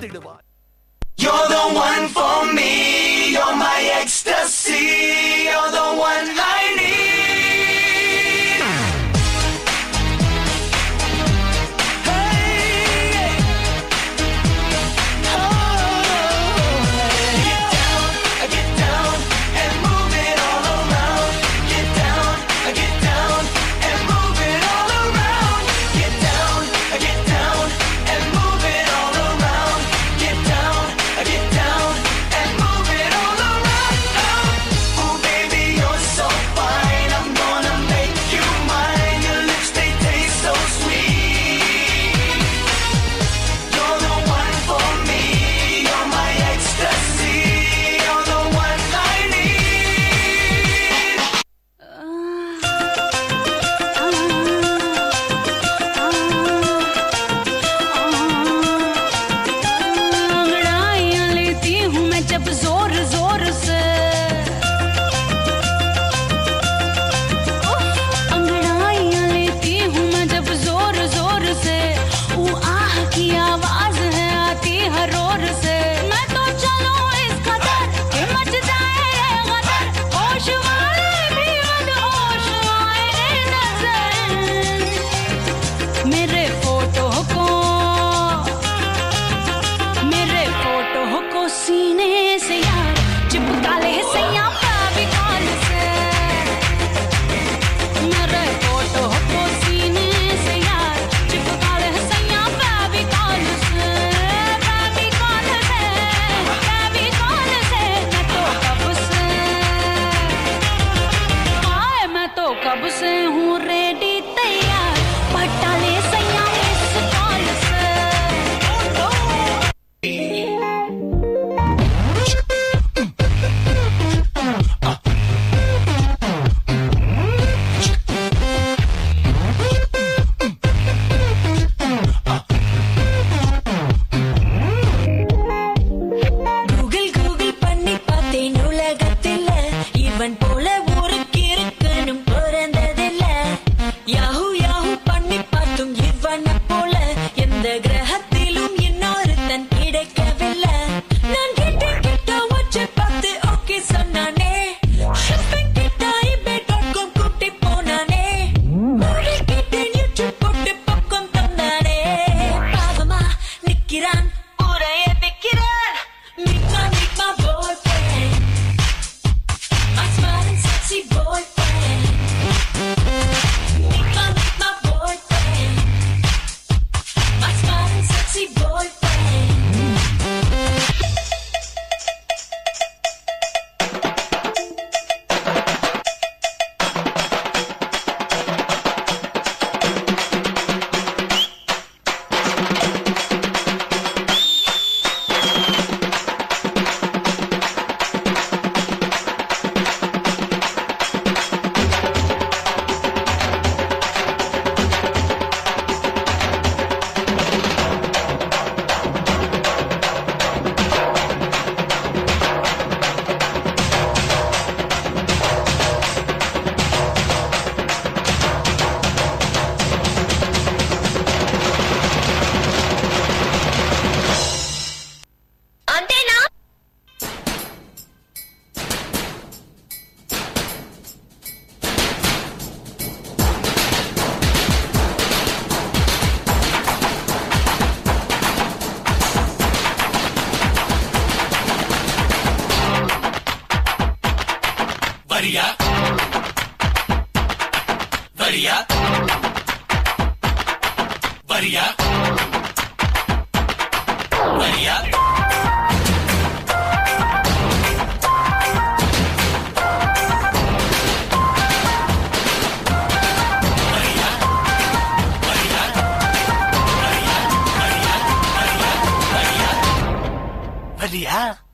You're the one for me, you're my ecstasy. Varia. Varia. Varia. Varia. Yeah.